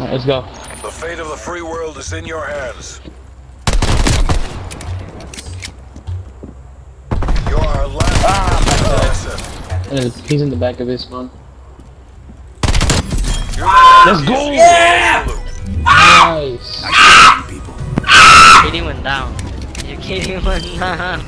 Right, let's go. The fate of the free world is in your hands. You are last ah, Uh, he's in the back of this one. Ah, Let's go! Yeah! Nice. Katie went down. You're kidding went down.